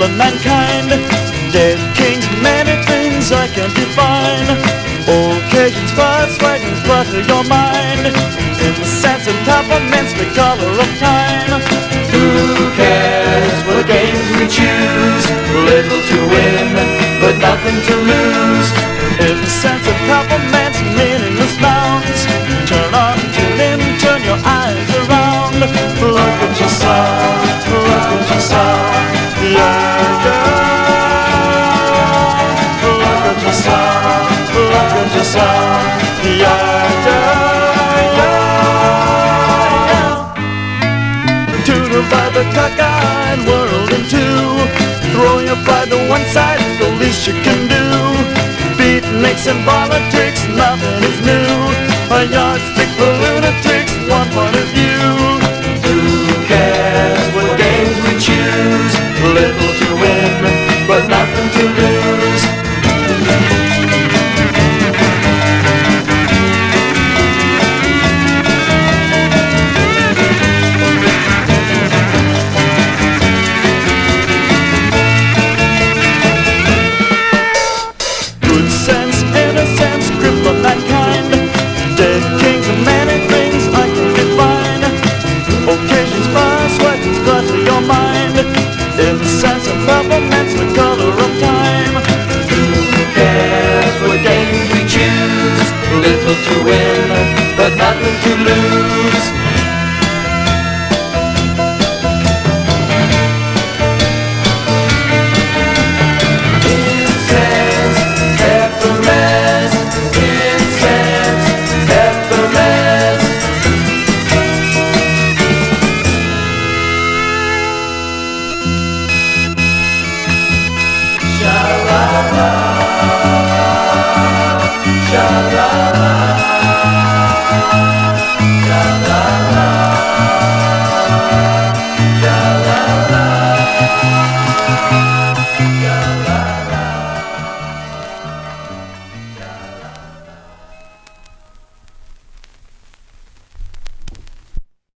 of mankind. Dead kings, many things I can define. Old Cajun spots, wagons clutter your mind. In the sense of the color of time. Who cares what games we choose? Little to win, but nothing to lose. In the sense of peppermints, yourself. Yeah, yeah, yeah, yeah. Divide the cockeyed world in two. Throw your pride to one side, it's the least you can do. Beatniks and politics, nothing is new. A yardstick And peppermints, the color of time. Who cares what games we choose? Little to win, but nothing to lose. love.